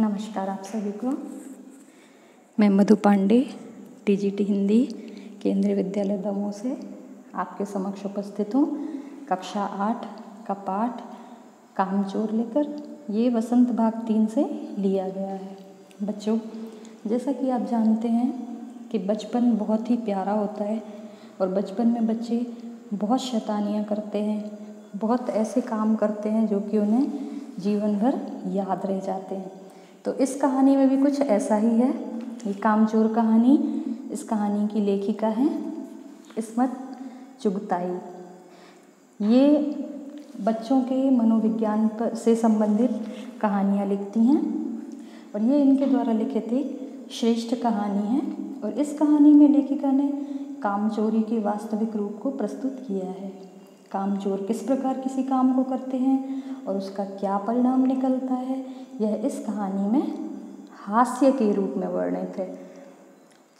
नमस्कार आप सभी को। मैं मधु पांडे टीजीटी हिंदी, केंद्रीय विद्यालय दमोह से आपके समक्ष उपस्थित हूँ। कक्षा आठ का पाठ, कामचोर लेकर, ये वसंत भाग तीन से लिया गया है। बच्चों, जैसा कि आप जानते हैं कि बचपन बहुत ही प्यारा होता है और बचपन में बच्चे बहुत शैतानियाँ करते हैं, बहुत ऐसे काम करते हैं जो कि उन्हें जीवन भर याद रह जाते हैं। तो इस कहानी में भी कुछ ऐसा ही है। ये कामचोर कहानी, इस कहानी की लेखिका है इसमत चुगताई। ये बच्चों के मनोविज्ञान पर से संबंधित कहानियाँ लिखती हैं और ये इनके द्वारा लिखित एक श्रेष्ठ कहानी है और इस कहानी में लेखिका ने कामचोरी के वास्तविक रूप को प्रस्तुत किया है। कामचोर किस प्रकार किसी काम को करते हैं और उसका क्या परिणाम निकलता है, यह इस कहानी में हास्य के रूप में वर्णित है।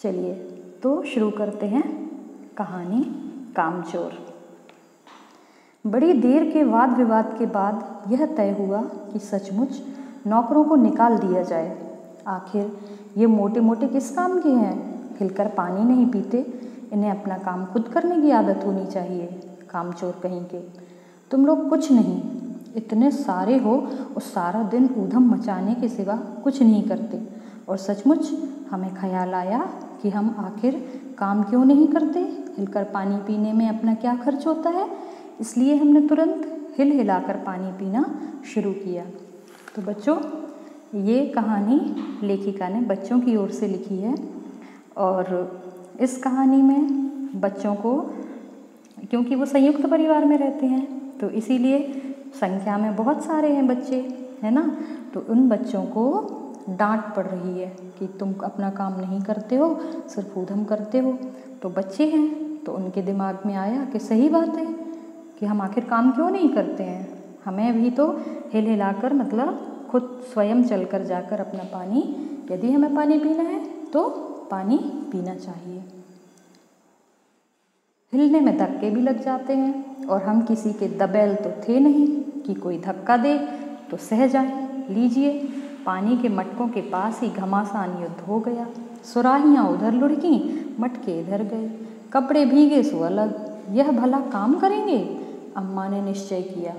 चलिए तो शुरू करते हैं कहानी कामचोर। बड़ी देर के वाद विवाद के बाद यह तय हुआ कि सचमुच नौकरों को निकाल दिया जाए। आखिर ये मोटे मोटे किस काम के हैं? हिलकर पानी नहीं पीते, इन्हें अपना काम खुद करने की आदत होनी चाहिए। कामचोर कहीं के तुम लोग कुछ नहीं, इतने सारे हो और सारा दिन ऊधम मचाने के सिवा कुछ नहीं करते। और सचमुच हमें ख्याल आया कि हम आखिर काम क्यों नहीं करते? हिलकर पानी पीने में अपना क्या खर्च होता है? इसलिए हमने तुरंत हिल हिलाकर पानी पीना शुरू किया। तो बच्चों, ये कहानी लेखिका ने बच्चों की ओर से लिखी है। और इस कहानी में बच्चों को क्योंकि वो संयुक्त परिवार में रहते हैं तो इसीलिए संख्या में बहुत सारे हैं बच्चे, है ना? तो उन बच्चों को डांट पड़ रही है कि तुम अपना काम नहीं करते हो, सिर्फ़ ऊधम करते हो। तो बच्चे हैं तो उनके दिमाग में आया कि सही बात है कि हम आखिर काम क्यों नहीं करते हैं? हमें भी तो हिल हिलाकर मतलब खुद स्वयं चल कर जाकर अपना पानी, यदि हमें पानी पीना है तो पानी पीना चाहिए। हिलने में धक्के भी लग जाते हैं और हम किसी के दबैल तो थे नहीं कि कोई धक्का दे तो सह जाए, लीजिए। पानी के मटकों के पास ही घमासान युद्ध हो गया। सुराहियाँ उधर लुढ़की, मटके इधर गए। कपड़े भीगे सो अलग, यह भला काम करेंगे? अम्मा ने निश्चय किया।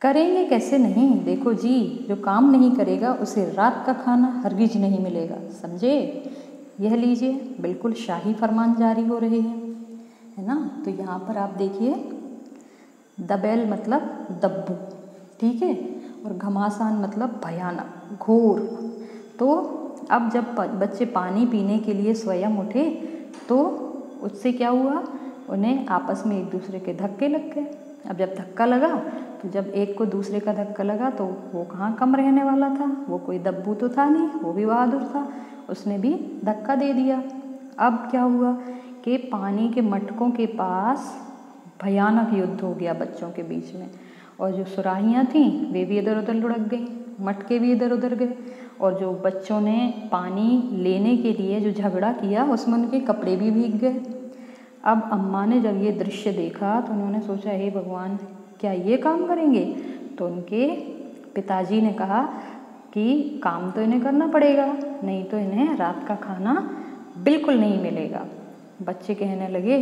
करेंगे कैसे नहीं? देखो जी, जो काम नहीं करेगा, उसे रात का खाना हरगिज नहीं मिलेगा, समझे? यह लीजिए, बिल्कुल शाही फरमान जारी हो रहे हैं, है ना? तो यहाँ पर आप देखिए, दबैल मतलब दब्बू, ठीक है? और घमासान मतलब भयानक, घोर। तो अब जब बच्चे पानी पीने के लिए स्वयं उठे तो उससे क्या हुआ? उन्हें आपस में एक दूसरे के धक्के लग गए। अब जब धक्का लगा तो जब एक को दूसरे का धक्का लगा तो वो कहाँ कम रहने वाला था? वो कोई दब्बू तो था नहीं, वो भी बहादुर था। उसने भी धक्का दे दिया। अब क्या हुआ कि पानी के मटकों के पास भयानक युद्ध हो गया बच्चों के बीच में। और जो सुराहियाँ थीं, वे भी इधर उधर लुढ़क गई, मटके भी इधर उधर गए। और जो बच्चों ने पानी लेने के लिए जो झगड़ा किया, उसमें उनके कपड़े भी भीग गए। अब अम्मा ने जब ये दृश्य देखा तो उन्होंने सोचा, हे भगवान, क्या ये काम करेंगे? तो उनके पिताजी ने कहा कि काम तो इन्हें करना पड़ेगा, नहीं तो इन्हें रात का खाना बिल्कुल नहीं मिलेगा। बच्चे कहने लगे,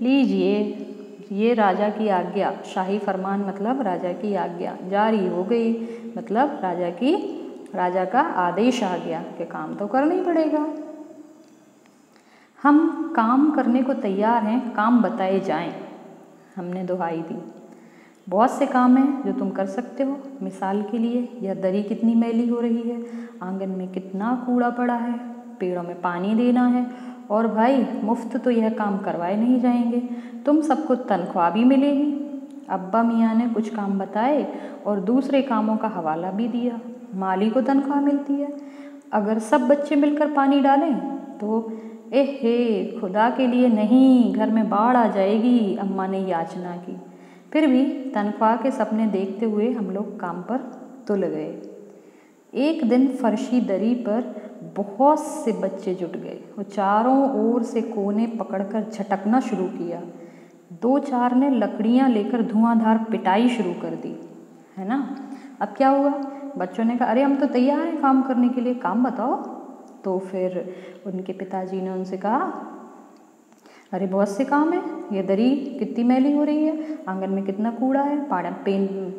लीजिए, ये राजा की आज्ञा, शाही फरमान मतलब राजा की आज्ञा, जारी हो गई। मतलब राजा की, राजा का आदेश आ गया कि काम तो करना ही पड़ेगा। हम काम करने को तैयार हैं, काम बताए जाएँ। हमने दुहाई दी। बहुत से काम हैं जो तुम कर सकते हो। मिसाल के लिए, यह दरी कितनी मैली हो रही है, आँगन में कितना कूड़ा पड़ा है, पेड़ों में पानी देना है, और भाई, मुफ़्त तो यह काम करवाए नहीं जाएँगे। तुम सबको तनख्वाह भी मिलेगी। अब्बा मियाँ ने कुछ काम बताए और दूसरे कामों का हवाला भी दिया। माली को तनख्वाह मिलती है। अगर सब बच्चे मिलकर पानी डालें तो ए हे, खुदा के लिए नहीं, घर में बाढ़ आ जाएगी, अम्मा ने याचना की। फिर भी तनख्वाह के सपने देखते हुए हम लोग काम पर तुल गए। एक दिन फर्शी दरी पर बहुत से बच्चे जुट गए। वो चारों ओर से कोने पकड़कर झटकना शुरू किया। दो चार ने लकड़ियाँ लेकर धुआंधार पिटाई शुरू कर दी। है ना? अब क्या हुआ? बच्चों ने कहा, अरे, हम तो तैयार हैं काम करने के लिए। काम बताओ। तो फिर उनके पिताजी ने उनसे कहा अरे बहुत से काम है। ये दरी कितनी मैली हो रही है। आँगन में कितना कूड़ा है।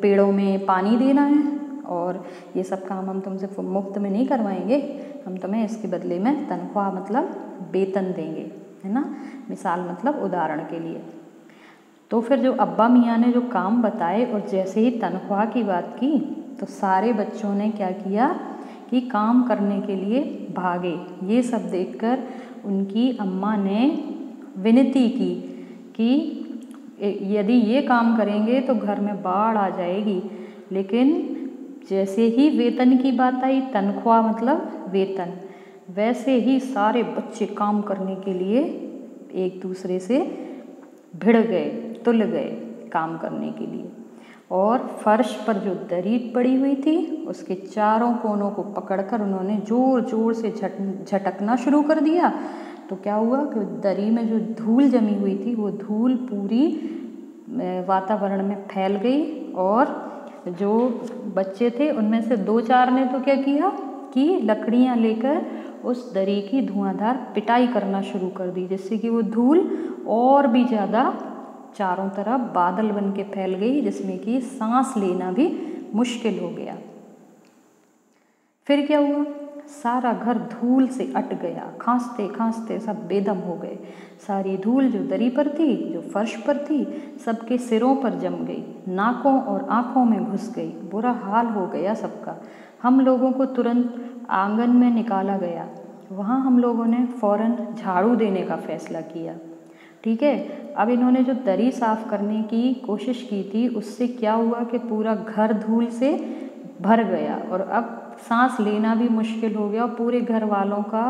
पेड़ों में पानी देना है। और ये सब काम हम तुमसे मुफ़्त में नहीं करवाएँगे। हम तुम्हें इसके बदले में तनख्वाह मतलब वेतन देंगे। है ना? मिसाल मतलब उदाहरण के लिए। तो फिर जो अब्बा मियाँ ने जो काम बताए और जैसे ही तनख्वाह की बात की तो सारे बच्चों ने क्या किया कि काम करने के लिए भागे। ये सब देखकर उनकी अम्मा ने विनती की कि यदि ये काम करेंगे तो घर में बाढ़ आ जाएगी। लेकिन जैसे ही वेतन की बात आई, तनख्वाह मतलब वेतन, वैसे ही सारे बच्चे काम करने के लिए एक दूसरे से भिड़ गए, तुल गए काम करने के लिए। और फर्श पर जो दरी पड़ी हुई थी, उसके चारों कोनों को पकड़कर उन्होंने ज़ोर ज़ोर से झट झटकना शुरू कर दिया। तो क्या हुआ कि दरी में जो धूल जमी हुई थी, वो धूल पूरी वातावरण में फैल गई और जो बच्चे थे, उनमें से दो चार ने तो क्या किया कि लकड़ियाँ लेकर उस दरी की धुआंधार पिटाई करना शुरू कर दी, जिससे कि वो धूल और भी ज़्यादा चारों तरफ़ बादल बन के फैल गई, जिसमें कि सांस लेना भी मुश्किल हो गया। फिर क्या हुआ? सारा घर धूल से अट गया। खांसते खांसते सब बेदम हो गए। सारी धूल जो दरी पर थी, जो फर्श पर थी, सबके सिरों पर जम गई। नाकों और आँखों में घुस गई। बुरा हाल हो गया सबका। हम लोगों को तुरंत आँगन में निकाला गया। वहाँ हम लोगों ने फ़ौरन झाड़ू देने का फ़ैसला किया। ठीक है, अब इन्होंने जो दरी साफ़ करने की कोशिश की थी, उससे क्या हुआ कि पूरा घर धूल से भर गया और अब सांस लेना भी मुश्किल हो गया और पूरे घर वालों का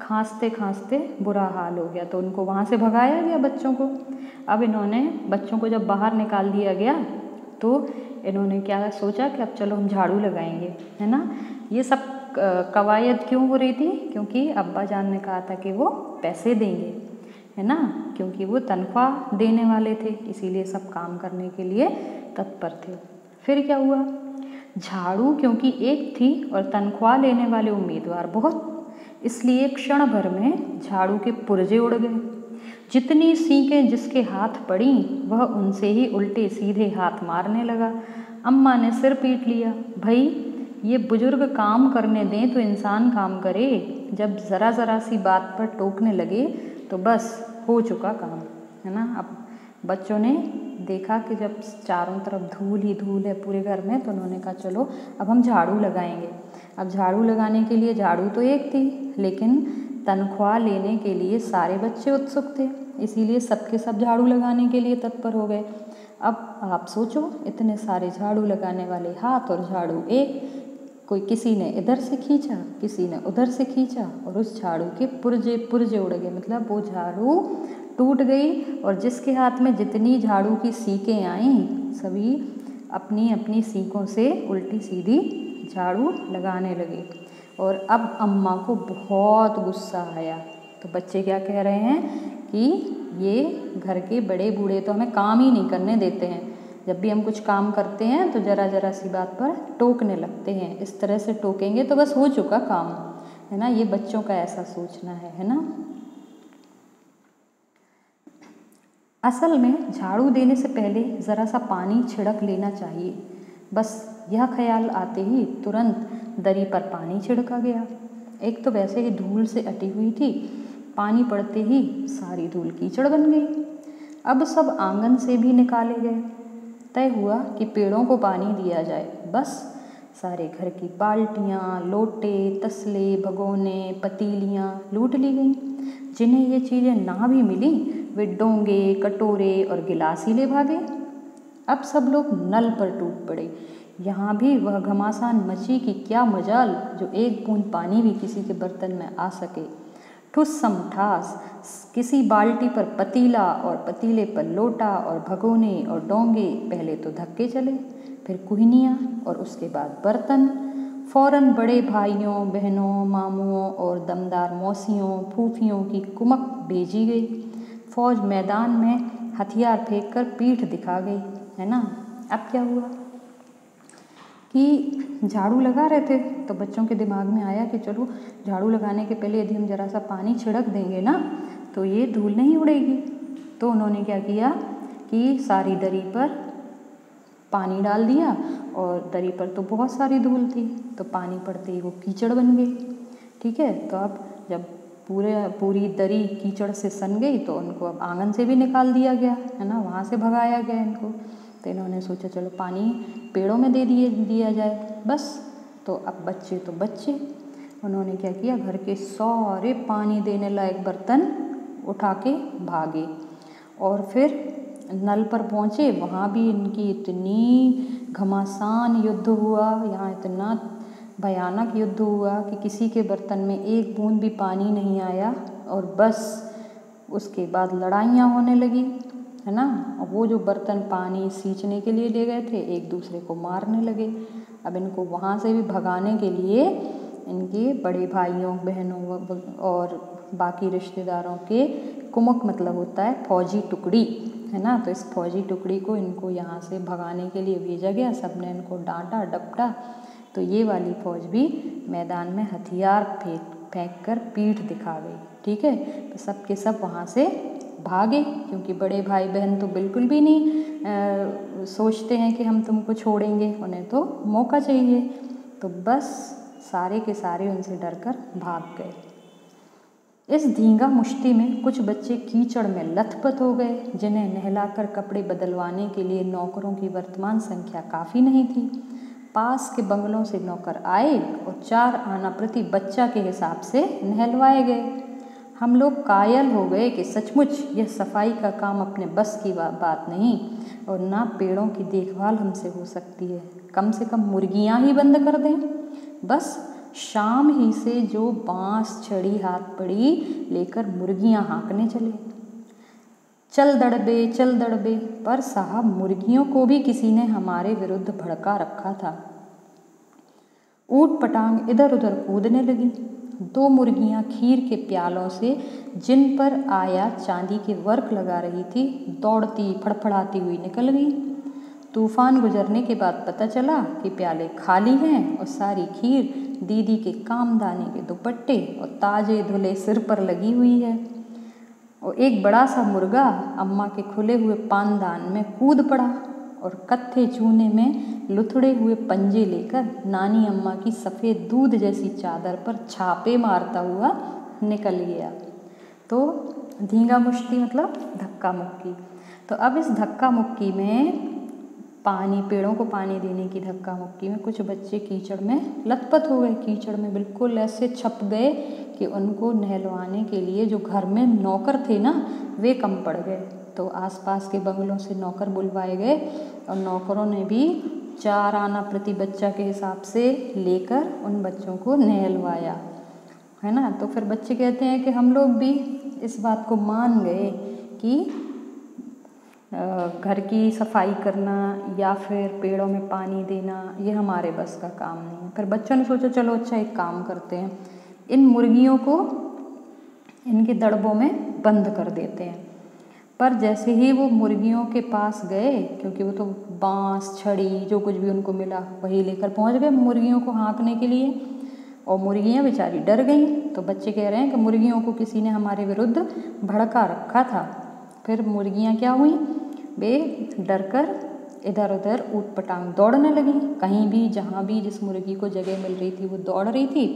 खांसते खांसते बुरा हाल हो गया। तो उनको वहाँ से भगाया गया बच्चों को। अब इन्होंने, बच्चों को जब बाहर निकाल दिया गया तो इन्होंने क्या सोचा कि अब चलो हम झाड़ू लगाएँगे, है ना? ये सब कवायद क्यों हो रही थी? क्योंकि अब्बा जान ने कहा था कि वो पैसे देंगे, है ना? क्योंकि वो तनख्वाह देने वाले थे, इसीलिए सब काम करने के लिए तत्पर थे। फिर क्या हुआ? झाड़ू क्योंकि एक थी और तनख्वाह लेने वाले उम्मीदवार बहुत। इसलिए क्षण भर में झाड़ू के पुर्जे उड़ गए। जितनी सीखें जिसके हाथ पड़ी, वह उनसे ही उल्टे सीधे हाथ मारने लगा। अम्मा ने सिर पीट लिया, भाई, ये बुज़ुर्ग काम करने दें तो इंसान काम करे। जब ज़रा ज़रा सी बात पर टोकने लगे तो बस हो चुका काम। है ना? अब बच्चों ने देखा कि जब चारों तरफ़ धूल ही धूल है पूरे घर में तो उन्होंने कहा, चलो, अब हम झाड़ू लगाएँगे। अब झाड़ू लगाने के लिए, झाड़ू तो एक थी, लेकिन तनख्वाह लेने के लिए सारे बच्चे उत्सुक थे। इसीलिए सबके सब झाड़ू लगाने के लिए तत्पर हो गए। अब आप सोचो, इतने सारे झाड़ू लगाने वाले हाथ और झाड़ू, एक कोई किसी ने इधर से खींचा, किसी ने उधर से खींचा, और उस झाड़ू के पुरजे पुरजे उड़ गए। मतलब वो झाड़ू टूट गई और जिसके हाथ में जितनी झाड़ू की सीकें आईं, सभी अपनी अपनी सीकों से उल्टी सीधी झाड़ू लगाने लगे। और अब अम्मा को बहुत गुस्सा आया। तो बच्चे क्या कह रहे हैं कि ये घर के बड़े बूढ़े तो हमें काम ही नहीं करने देते हैं। जब भी हम कुछ काम करते हैं तो ज़रा ज़रा सी बात पर टोकने लगते हैं। इस तरह से टोकेंगे तो बस हो चुका काम। है ना? ये बच्चों का ऐसा सोचना है है ना? असल में झाड़ू देने से पहले ज़रा सा पानी छिड़क लेना चाहिए। बस यह ख्याल आते ही तुरंत दरी पर पानी छिड़का गया। एक तो वैसे ही धूल से अटी हुई थी, पानी पड़ते ही सारी धूल कीचड़ बन गई। अब सब आँगन से भी निकाले गए। तय हुआ कि पेड़ों को पानी दिया जाए। बस सारे घर की बाल्टियाँ, लोटे, तसले, भगोने, पतीलियाँ लूट ली गईं। जिन्हें ये चीज़ें ना भी मिली, वे डोंगे, कटोरे और गिलास ही ले भागे। अब सब लोग नल पर टूट पड़े। यहाँ भी वह घमासान मची कि क्या मजाल जो एक बूंद पानी भी किसी के बर्तन में आ सके। ठुस समठास किसी बाल्टी पर पतीला और पतीले पर लोटा और भगोने और डोंगे पहले तो धक्के चले, फिर कुहनियाँ और उसके बाद बर्तन फ़ौरन बड़े भाइयों, बहनों, मामुओं और दमदार मौसियों, फूफियों की कुमक भेजी गई। फौज मैदान में हथियार फेंक कर पीठ दिखा गई, है ना? अब क्या हुआ? कि झाड़ू लगा रहे थे तो बच्चों के दिमाग में आया कि चलो, झाड़ू लगाने के पहले यदि हम ज़रा सा पानी छिड़क देंगे ना तो ये धूल नहीं उड़ेगी। तो उन्होंने क्या किया कि सारी दरी पर पानी डाल दिया और दरी पर तो बहुत सारी धूल थी तो पानी पड़ते ही वो कीचड़ बन गई। ठीक है तो अब जब पूरे, पूरी दरी कीचड़ से सन गई तो उनको अब आँगन से भी निकाल दिया गया, है ना? वहाँ से भगाया गया इनको। तो इन्होंने सोचा, चलो पानी पेड़ों में दे दिए, दिया जाए। बस तो अब बच्चे तो बच्चे। उन्होंने क्या किया, घर के सारे पानी देने लायक बर्तन उठा के भागे और फिर नल पर पहुँचे, वहाँ भी इनकी इतनी घमासान युद्ध हुआ, यहाँ इतना भयानक युद्ध हुआ कि किसी के बर्तन में एक बूंद भी पानी नहीं आया और बस उसके बाद लड़ाइयाँ होने लगी, है ना? और वो जो बर्तन पानी सींचने के लिए ले गए थे, एक दूसरे को मारने लगे। अब इनको वहाँ से भी भगाने के लिए इनके बड़े भाइयों, बहनों और बाकी रिश्तेदारों के कुमक मतलब होता है फौजी टुकड़ी। है ना? तो इस फौजी टुकड़ी को इनको यहाँ से भगाने के लिए भेजा गया। सबने इनको डांटा डपटा। तो ये वाली फौज भी मैदान में हथियार फेंक फेंक कर पीठ दिखा गई ठीक है? तो सब के सब वहाँ से भागे क्योंकि बड़े भाई बहन तो बिल्कुल भी नहीं आ, सोचते हैं कि हम तुमको छोड़ेंगे उन्हें तो मौका चाहिए। तो बस सारे के सारे उनसे डरकर भाग गए। इस धींगा मुश्ती में कुछ बच्चे कीचड़ में लथपथ हो गए, जिन्हें नहलाकर कपड़े बदलवाने के लिए नौकरों की वर्तमान संख्या काफ़ी नहीं थी। पास के बंगलों से नौकर आए और चार आना प्रति बच्चा के हिसाब से नहलवाए गए। हम लोग कायल हो गए कि सचमुच यह सफ़ाई का काम अपने बस की बात नहीं और ना पेड़ों की देखभाल हमसे हो सकती है। कम से कम मुर्गियाँ ही बंद कर दें। बस शाम ही से जो बाँस छड़ी हाथ पड़ी, लेकर मुर्गियाँ हाँकने चले। चल दड़बे चल दड़बे, पर साहब मुर्गियों को भी किसी ने हमारे विरुद्ध भड़का रखा था। ऊट पटांग इधर उधर कूदने लगी। दो मुर्गियाँ खीर के प्यालों से जिन पर आया चांदी के वर्क लगा रही थी, दौड़ती फड़फड़ाती हुई निकल गई। तूफ़ान गुजरने के बाद पता चला कि प्याले खाली हैं और सारी खीर दीदी के कामदानी के दुपट्टे और ताजे धुले सिर पर लगी हुई है। और एक बड़ा सा मुर्गा अम्मा के खुले हुए पानदान में कूद पड़ा और कत्थे चूने में लुथड़े हुए पंजे लेकर नानी अम्मा की सफ़ेद दूध जैसी चादर पर छापे मारता हुआ निकल गया। तो धींगा मुश्ती मतलब धक्का मुक्की। तो अब इस धक्का मुक्की में पानी, पेड़ों को पानी देने की धक्का मुक्की में कुछ बच्चे कीचड़ में लथपथ हो गए। कीचड़ में बिल्कुल ऐसे छप गए कि उनको नहलवाने के लिए जो घर में नौकर थे ना, वे कम पड़ गए। तो आसपास के बंगलों से नौकर बुलवाए गए और नौकरों ने भी चार आना प्रति बच्चा के हिसाब से लेकर उन बच्चों को नहलवाया। है ना? तो फिर बच्चे कहते हैं कि हम लोग भी इस बात को मान गए कि घर की सफ़ाई करना या फिर पेड़ों में पानी देना, ये हमारे बस का काम नहीं है। फिर बच्चों ने सोचा, चलो अच्छा एक काम करते हैं। इन मुर्गियों को इनके दड़बों में बंद कर देते हैं। पर जैसे ही वो मुर्गियों के पास गए, क्योंकि वो तो बाँस, छड़ी, जो कुछ भी उनको मिला, वही लेकर पहुँच गए मुर्गियों को हाँकने के लिए। और मुर्गियाँ बेचारी डर गई। तो बच्चे कह रहे हैं कि मुर्गियों को किसी ने हमारे विरुद्ध भड़का रखा था। फिर मुर्गियाँ क्या हुई? वे डर कर इधर उधर ऊट पटांग दौड़ने लगी। कहीं भी, जहाँ भी जिस मुर्गी को जगह मिल रही थी, वो दौड़ रही थी।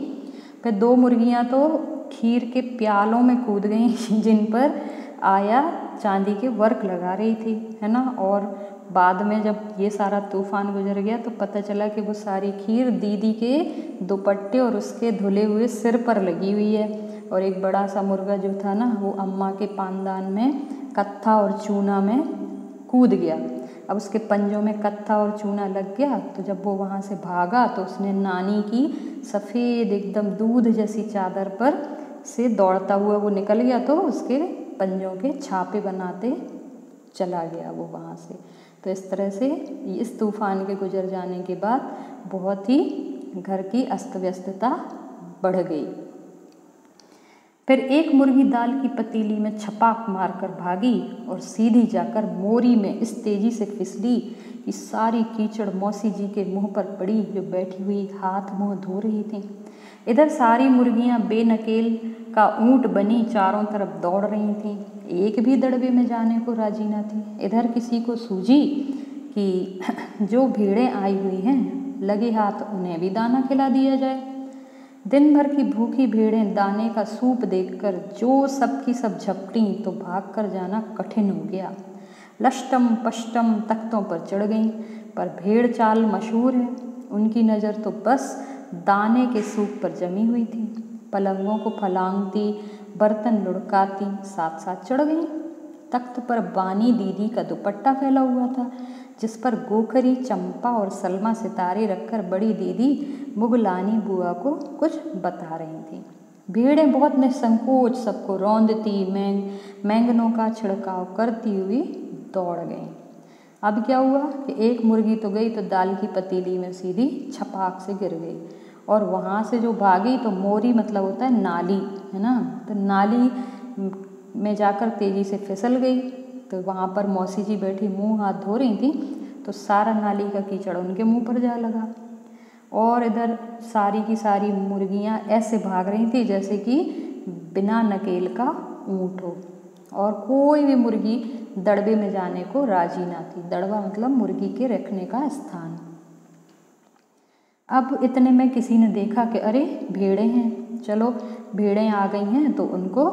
फिर दो मुर्गियाँ तो खीर के प्यालों में कूद गई, जिन पर आया चांदी के वर्क लगा रही थी, है ना? और बाद में जब ये सारा तूफ़ान गुजर गया तो पता चला कि वो सारी खीर दीदी के दुपट्टे और उसके धुले हुए सिर पर लगी हुई है। और एक बड़ा सा मुर्गा जो था ना, वो अम्मा के पानदान में, कत्था और चूना में कूद गया। अब उसके पंजों में कत्था और चूना लग गया तो जब वो वहाँ से भागा तो उसने नानी की सफ़ेद एकदम दूध जैसी चादर पर से दौड़ता हुआ वो निकल गया तो उसके पंजों के छापे बनाते चला गया वो वहाँ से। तो इस तरह से इस तूफ़ान के गुजर जाने के बाद बहुत ही घर की अस्त व्यस्तता बढ़ गई। फिर एक मुर्गी दाल की पतीली में छपाक मारकर भागी और सीधी जाकर मोरी में इस तेज़ी से फिसली कि सारी कीचड़ मौसी जी के मुँह पर पड़ी, जो बैठी हुई हाथ मुँह धो रही थी। इधर सारी मुर्गियाँ बेनकेल का ऊँट बनी चारों तरफ़ दौड़ रही थीं। एक भी दड़बे में जाने को राज़ी ना थी। इधर किसी को सूझी कि जो भीड़ें आई हुई हैं, लगे हाथ उन्हें भी दाना खिला दिया जाए। दिन भर की भूखी भेड़ें दाने का सूप देखकर जो सब की सब झपटी तो भाग कर जाना कठिन हो गया। लष्टम पष्टम तख्तों पर चढ़ गईं, पर भेड़ चाल मशहूर है। उनकी नज़र तो बस दाने के सूप पर जमी हुई थी। पलंगों को फलांगती, बर्तन लुढ़काती, साथ साथ चढ़ गईं। तख्त पर बानी दीदी का दुपट्टा फैला हुआ था। जिस पर गोखरी, चंपा और सलमा सितारे रखकर बड़ी दीदी मुगलानी बुआ को कुछ बता रही थी। भीड़ें बहुत निसंकोच, सबको रौंदती, मैंग, मैंगनों का छिड़काव करती हुई दौड़ गई। अब क्या हुआ कि एक मुर्गी तो गई तो दाल की पतीली में सीधी छपाक से गिर गई और वहाँ से जो भागी तो मोरी मतलब होता है नाली, है ना? तो नाली में जाकर तेज़ी से फिसल गई। तो वहाँ पर मौसी जी बैठी मुँह हाथ धो रही थी तो सारा नाली का कीचड़ उनके मुँह पर जा लगा। और इधर सारी की सारी मुर्गियाँ ऐसे भाग रही थी जैसे कि बिना नकेल का ऊँट हो। और कोई भी मुर्गी दड़बे में जाने को राज़ी ना थी। दड़बा मतलब मुर्गी के रखने का स्थान। अब इतने में किसी ने देखा कि अरे, भेड़ें हैं। चलो, भेड़ें आ गई हैं तो उनको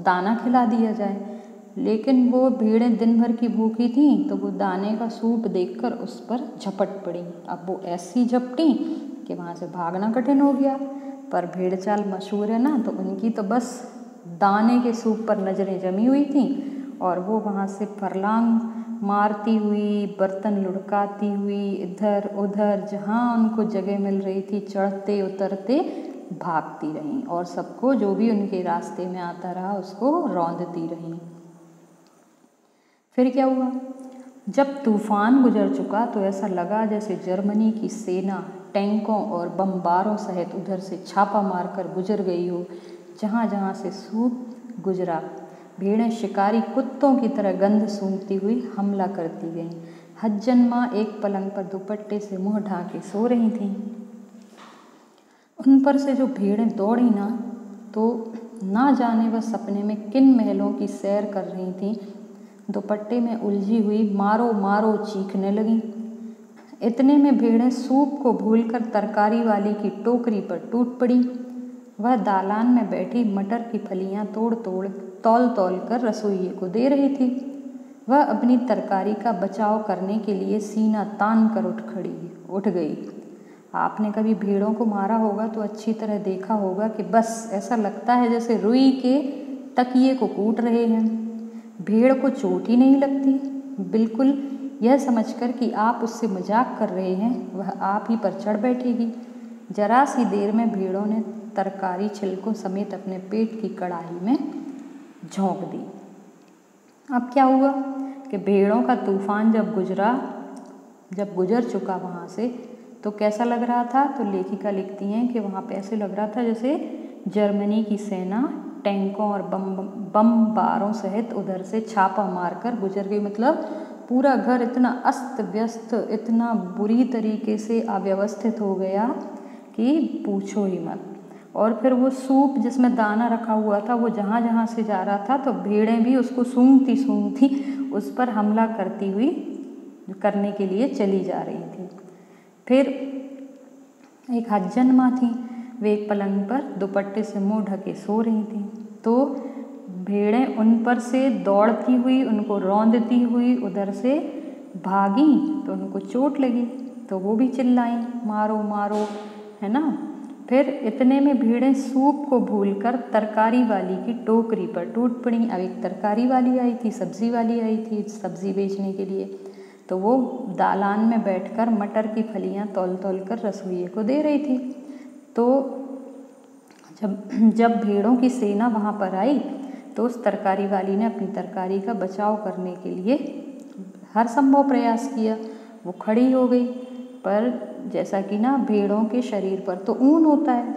दाना खिला दिया जाए। लेकिन वो भेड़ें दिन भर की भूखी थीं तो वो दाने का सूप देखकर उस पर झपट पड़ी। अब वो ऐसी झपटी कि वहाँ से भागना कठिन हो गया। पर भेड़ चाल मशहूर है ना तो उनकी तो बस दाने के सूप पर नज़रें जमी हुई थीं और वो वहाँ से फरलांग मारती हुई, बर्तन लुढ़काती हुई, इधर उधर जहाँ उनको जगह मिल रही थी, चढ़ते उतरते भागती रहीं और सबको जो भी उनके रास्ते में आता रहा, उसको रौंदती रहीं। फिर क्या हुआ? जब तूफ़ान गुजर चुका तो ऐसा लगा जैसे जर्मनी की सेना टैंकों और बम्बारों सहित उधर से छापा मारकर गुजर गई हो। जहाँ जहाँ से सूप गुजरा, भेड़ें शिकारी कुत्तों की तरह गंध सूंघती हुई हमला करती गईं। हज्जन माँ एक पलंग पर दुपट्टे से मुँह ढाके सो रही थीं। उन पर से जो भीड़ें दौड़ी ना तो ना जाने वह सपने में किन महलों की सैर कर रही थीं दुपट्टे में उलझी हुई मारो मारो चीखने लगी। इतने में भेड़ें सूप को भूलकर तरकारी वाली की टोकरी पर टूट पड़ी। वह दालान में बैठी मटर की फलियाँ तोड़ तोड़, तौल तौल कर रसोइये को दे रही थी। वह अपनी तरकारी का बचाव करने के लिए सीना तान कर उठ खड़ी, उठ गई। आपने कभी भेड़ों को मारा होगा तो अच्छी तरह देखा होगा कि बस ऐसा लगता है जैसे रुई के तकिए को कूट रहे हैं। भेड़ को चोट ही नहीं लगती। बिल्कुल, यह समझकर कि आप उससे मज़ाक कर रहे हैं, वह आप ही पर चढ़ बैठेगी। जरा सी देर में भेड़ों ने तरकारी छिलकों समेत अपने पेट की कढ़ाई में झोंक दी। अब क्या हुआ कि भेड़ों का तूफ़ान जब गुजरा, जब गुजर चुका वहाँ से तो कैसा लग रहा था? तो लेखिका लिखती हैं कि वहाँ पे ऐसे लग रहा था जैसे जर्मनी की सेना टैंकों और बम बम बारों सहित उधर से छापा मारकर गुजर गई। मतलब पूरा घर इतना अस्त व्यस्त, इतना बुरी तरीके से अव्यवस्थित हो गया कि पूछो ही मत। और फिर वो सूप जिसमें दाना रखा हुआ था, वो जहाँ जहाँ से जा रहा था तो भेड़ें भी उसको सूंघती सूंघती उस पर हमला करती हुई करने के लिए चली जा रही थी। फिर एक हज्जन माँ थी वे एक पलंग पर दुपट्टे से मुँह ढके सो रही थी। तो भेड़ें उन पर से दौड़ती हुई, उनको रौंदती हुई उधर से भागी तो उनको चोट लगी तो वो भी चिल्लाई, मारो मारो, है ना? फिर इतने में भीड़ें सूप को भूलकर तरकारी वाली की टोकरी पर टूट पड़ी। अब एक तरकारी वाली आई थी, सब्ज़ी वाली आई थी, सब्ज़ी बेचने के लिए। तो वो दालान में बैठकर मटर की फलियाँ तौल तोल कर रसोइये को दे रही थी। तो जब जब भेड़ों की सेना वहाँ पर आई तो उस तरकारी वाली ने अपनी तरकारी का बचाव करने के लिए हर संभव प्रयास किया। वो खड़ी हो गई। पर जैसा कि ना, भेड़ों के शरीर पर तो ऊन होता है।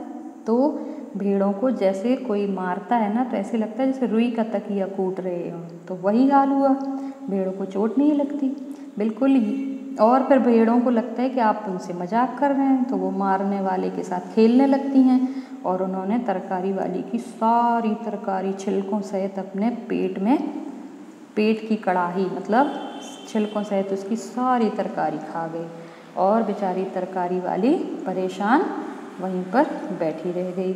तो भेड़ों को जैसे कोई मारता है ना तो ऐसे लगता है जैसे रुई का तकिया कूट रहे हो। तो वही हाल हुआ। भेड़ों को चोट नहीं लगती। बिल्कुल और फिर भेड़ों को लगता है कि आप उनसे मज़ाक कर रहे हैं तो वो मारने वाले के साथ खेलने लगती हैं और उन्होंने तरकारी वाली की सारी तरकारी छिलकों सहित अपने पेट में, पेट की कड़ाही मतलब छिलकों सहित उसकी सारी तरकारी खा गई और बेचारी तरकारी वाली परेशान वहीं पर बैठी रह गई।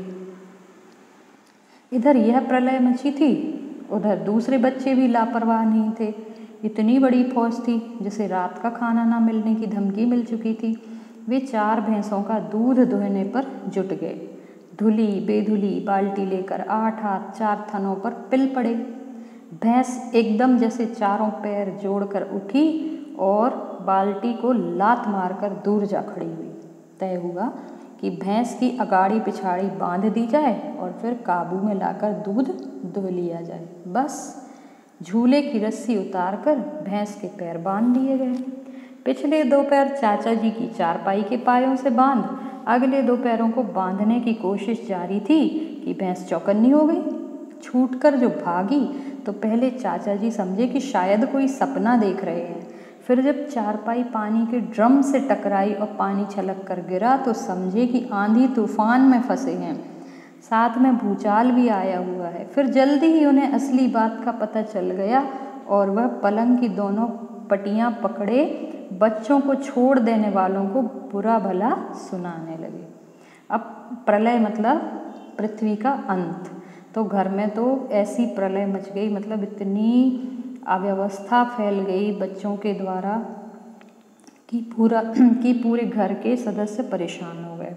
इधर यह प्रलय मची थी, उधर दूसरे बच्चे भी लापरवाह नहीं थे। इतनी बड़ी फौज थी, जिसे रात का खाना ना मिलने की धमकी मिल चुकी थी। वे चार भैंसों का दूध दोहने पर जुट गए। धुली, बेधुली बाल्टी लेकर आठ हाथ चार थनों पर पिल पड़े। भैंस एकदम जैसे चारों पैर जोड़कर उठी और बाल्टी को लात मारकर दूर जा खड़ी हुई। तय हुआ कि भैंस की अगाड़ी पिछाड़ी बाँध दी जाए और फिर काबू में लाकर दूध दुह लिया जाए। बस। झूले की रस्सी उतारकर भैंस के पैर बाँध दिए गए। पिछले दो पैर चाचा जी की चारपाई के पायों से बाँध, अगले दो पैरों को बांधने की कोशिश जारी थी कि भैंस चौकन्नी हो गई। छूट कर जो भागी तो पहले चाचा जी समझे कि शायद कोई सपना देख रहे हैं। फिर जब चारपाई पानी के ड्रम से टकराई और पानी छलक कर गिरा तो समझे कि आंधी तूफ़ान में फंसे हैं। साथ में भूचाल भी आया हुआ है। फिर जल्दी ही उन्हें असली बात का पता चल गया और वह पलंग की दोनों पटियाँ पकड़े, बच्चों को छोड़ देने वालों को बुरा भला सुनाने लगे। अब प्रलय मतलब पृथ्वी का अंत। तो घर में तो ऐसी प्रलय मच गई मतलब इतनी अव्यवस्था फैल गई बच्चों के द्वारा कि पूरा, कि पूरे घर के सदस्य परेशान हो गए।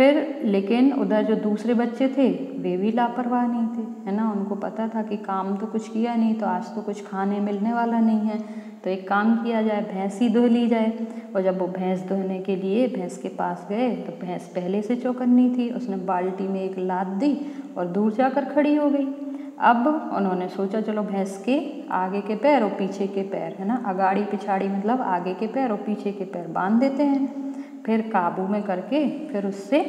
फिर, लेकिन उधर जो दूसरे बच्चे थे, वे भी लापरवाह नहीं थे, है ना? उनको पता था कि काम तो कुछ किया नहीं तो आज तो कुछ खाने मिलने वाला नहीं है। तो एक काम किया जाए, भैंस ही दुह ली जाए। और जब वो भैंस दुहने के लिए भैंस के पास गए तो भैंस पहले से चौकन्नी थी, उसने बाल्टी में एक लाद दी और दूर जाकर खड़ी हो गई। अब उन्होंने सोचा, चलो भैंस के आगे के पैर और पीछे के पैर, है ना? अगाड़ी पिछाड़ी मतलब आगे के पैर और पीछे के पैर बाँध देते हैं। फिर काबू में करके फिर उससे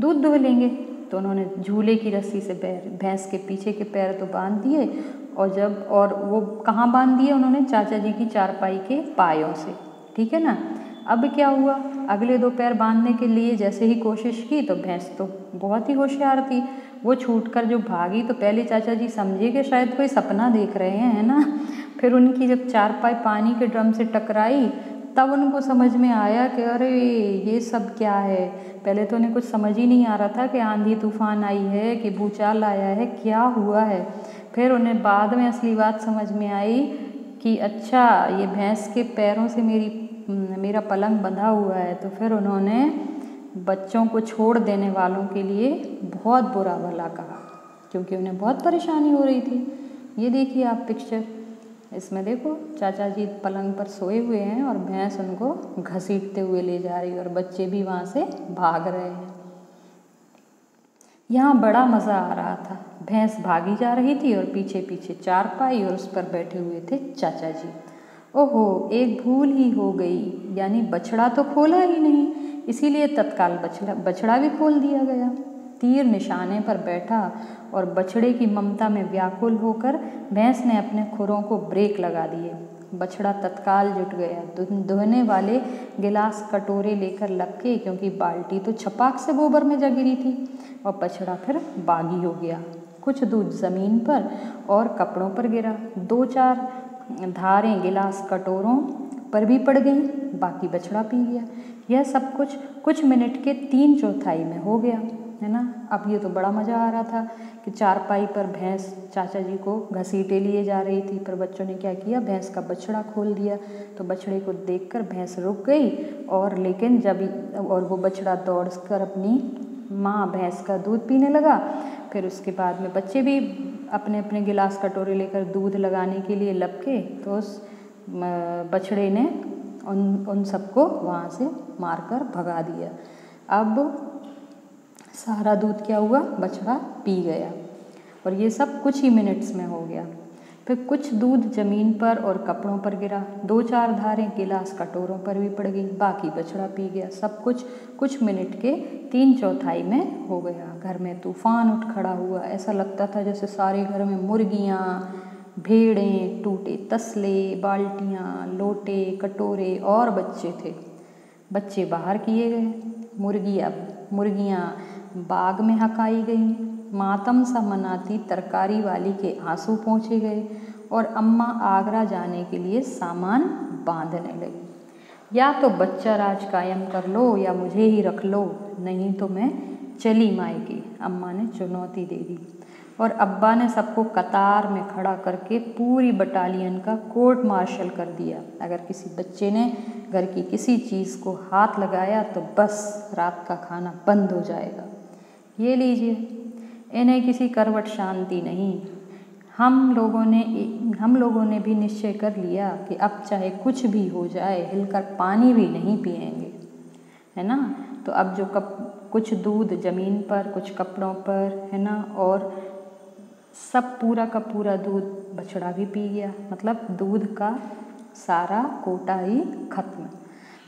दूध दुह लेंगे। तो उन्होंने झूले की रस्सी से भैंस के पीछे के पैर तो बाँध दिए और जब, और वो कहाँ बाँध दिए उन्होंने? चाचा जी की चारपाई के पायों से। ठीक है ना? अब क्या हुआ? अगले दो पैर बांधने के लिए जैसे ही कोशिश की तो भैंस तो बहुत ही होशियार थी। वो छूट कर जो भागी तो पहले चाचा जी समझे कि शायद कोई सपना देख रहे हैं, है ना? फिर उनकी जब चारपाई पानी के ड्रम से टकराई तब उनको समझ में आया कि अरे, ये सब क्या है? पहले तो उन्हें कुछ समझ ही नहीं आ रहा था कि आंधी तूफ़ान आई है, कि भूचाल आया है, क्या हुआ है? फिर उन्हें बाद में असली बात समझ में आई कि अच्छा ये भैंस के पैरों से मेरी मेरा पलंग बंधा हुआ है। तो फिर उन्होंने बच्चों को छोड़ देने वालों के लिए बहुत बुरा भला कहा, क्योंकि उन्हें बहुत परेशानी हो रही थी। ये देखिए आप पिक्चर इसमें देखो, चाचा जी पलंग पर सोए हुए हैं और भैंस उनको घसीटते हुए ले जा रही है और बच्चे भी वहाँ से भाग रहे हैं। यहाँ बड़ा मज़ा आ रहा था। भैंस भागी जा रही थी और पीछे पीछे चार पाई और उस पर बैठे हुए थे चाचा जी। ओहो, एक भूल ही हो गई। यानी बछड़ा तो खोला ही नहीं। इसीलिए तत्काल बछड़ा बछड़ा भी खोल दिया गया। तीर निशाने पर बैठा और बछड़े की ममता में व्याकुल होकर भैंस ने अपने खुरों को ब्रेक लगा दिए। बछड़ा तत्काल जुट गया। दुहने वाले गिलास कटोरे लेकर लपके क्योंकि बाल्टी तो छपाक से गोबर में जा गिरी थी और बछड़ा फिर बागी हो गया। कुछ दूध ज़मीन पर और कपड़ों पर गिरा। दो चार धारें गिलास कटोरों पर भी पड़ गई। बाकी बछड़ा पी गया। यह सब कुछ कुछ मिनट के तीन चौथाई में हो गया। है ना? अब ये तो बड़ा मज़ा आ रहा था कि चारपाई पर भैंस चाचा जी को घसीटे लिए जा रही थी, पर बच्चों ने क्या किया? भैंस का बछड़ा खोल दिया। तो बछड़े को देखकर भैंस रुक गई और लेकिन जब और वो बछड़ा दौड़ कर अपनी माँ भैंस का दूध पीने लगा, फिर उसके बाद में बच्चे भी अपने अपने गिलास कटोरे लेकर दूध लगाने के लिए लपके तो उस बछड़े ने उन उन सबको वहाँ से मारकर भगा दिया। अब सारा दूध क्या हुआ? बछड़ा पी गया। और ये सब कुछ ही मिनट्स में हो गया। फिर कुछ दूध ज़मीन पर और कपड़ों पर गिरा। दो चार धारें गिलास कटोरों पर भी पड़ गई। बाकी बछड़ा पी गया। सब कुछ कुछ मिनट के तीन चौथाई में हो गया। घर में तूफ़ान उठ खड़ा हुआ। ऐसा लगता था जैसे सारे घर में मुर्गियाँ, भेड़ें टूटे, तसले, बाल्टियाँ, लोटे, कटोरे और बच्चे थे। बच्चे बाहर किए गए। मुर्गियाँ मुर्गियाँ बाग में हकाई गईं। मातम सा मनाती तरकारी वाली के आँसू पहुँचे गए और अम्मा आगरा जाने के लिए सामान बांधने लगी। या तो बच्चा राज कायम कर लो या मुझे ही रख लो, नहीं तो मैं चली मायके, अम्मा ने चुनौती दे दी। और अब्बा ने सबको कतार में खड़ा करके पूरी बटालियन का कोर्ट मार्शल कर दिया। अगर किसी बच्चे ने घर की किसी चीज़ को हाथ लगाया तो बस रात का खाना बंद हो जाएगा। ये लीजिए, इन्हें किसी करवट शांति नहीं। हम लोगों ने हम लोगों ने भी निश्चय कर लिया कि अब चाहे कुछ भी हो जाए, हिलकर पानी भी नहीं पिएँगे। है ना? तो अब जो कप, कुछ दूध ज़मीन पर, कुछ कपड़ों पर, है ना? और सब पूरा का पूरा दूध बछड़ा भी पी गया। मतलब दूध का सारा कोटा ही खत्म।